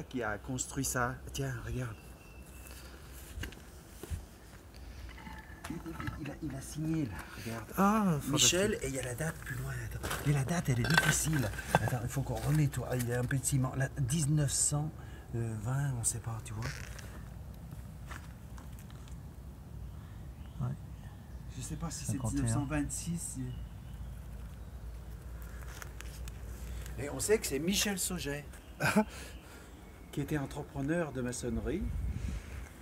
qui a construit ça. Tiens, regarde. Il, a, il a signé là, regarde. Ah, Michel, et il y a la date plus loin. Attends. Mais la date, elle est difficile. Attends, il faut qu'on renettoie. Il y a un peu de ciment. Là, 1920, on ne sait pas, tu vois. Ouais. Je ne sais pas si c'est 51. 1926. Et on sait que c'est Michel Sauget, qui était entrepreneur de maçonnerie.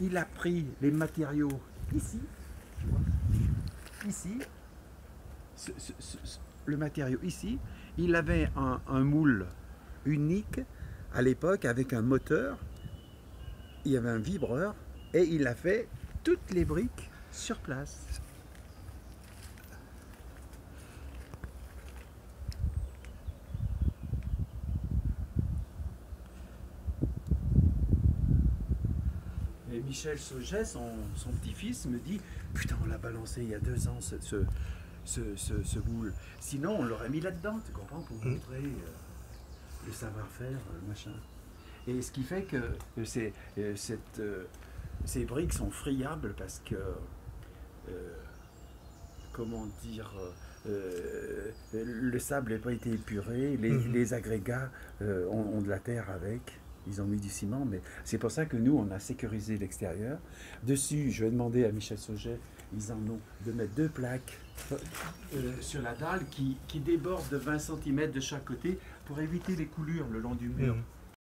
Il a pris les matériaux ici, ici, le matériau ici. Il avait un moule unique à l'époque avec un moteur. Il y avait un vibreur et il a fait toutes les briques sur place. Et Michel Sauget, son, son petit-fils, me dit Putain, on l'a balancé il y a deux ans, ce, ce, ce, ce- ce moule. Sinon, on l'aurait mis là-dedans, tu comprends, pour Mm. montrer euh, le savoir-faire, euh, machin. Et ce qui fait que euh, cette, ces briques sont friables parce que. euh, comment dire euh, le sable n'a pas été épuré, les, les agrégats euh, ont, ont de la terre avec, ils ont mis du ciment, mais c'est pour ça que nous, on a sécurisé l'extérieur. Dessus, je vais demander à Michel Sauget, ils en ont, de mettre deux plaques euh, sur la dalle qui, qui débordent de 20 cm de chaque côté pour éviter les coulures le long du mur. Mhm.